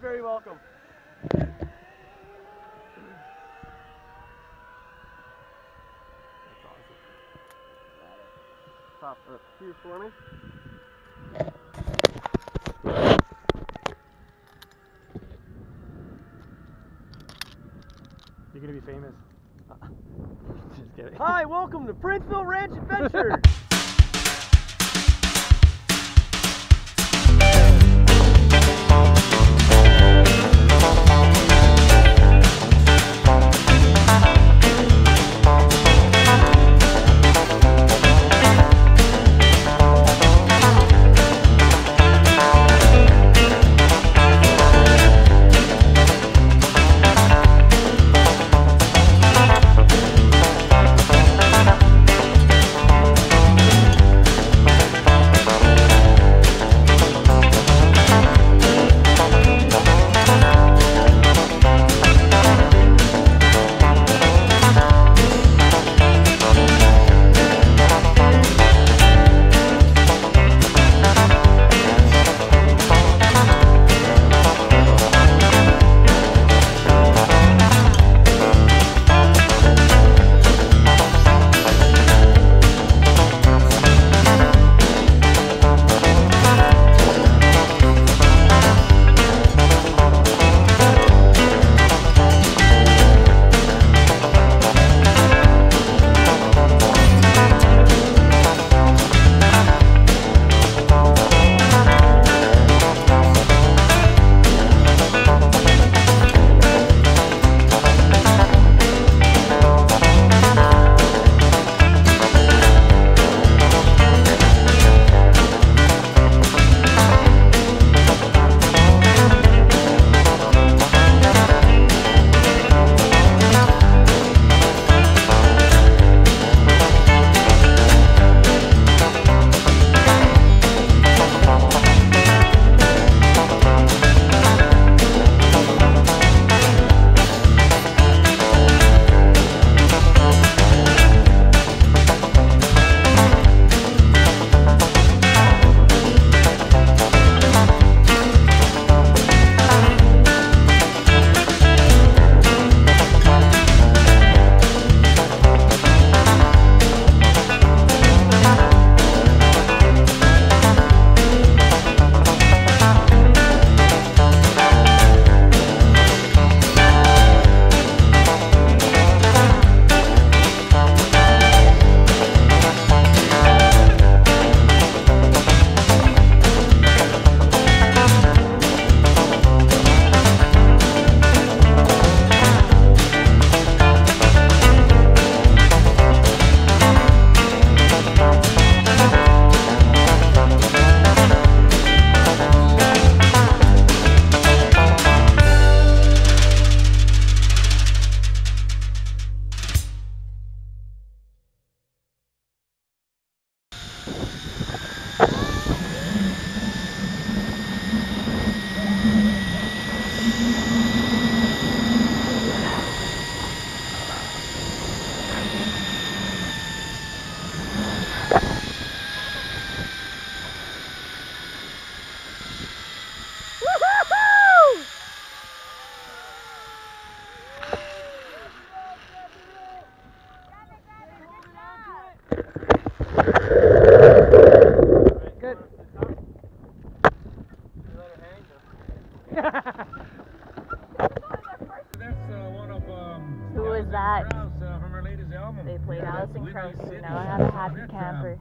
very welcome. Pop up here for me. You're gonna be famous. Just kidding. Hi, welcome to Princeville Ranch Adventure. Was that? Krauss, uh, from her latest album. They played Yeah, Alison Windy Krauss, so City. now I have a happy That's, camper.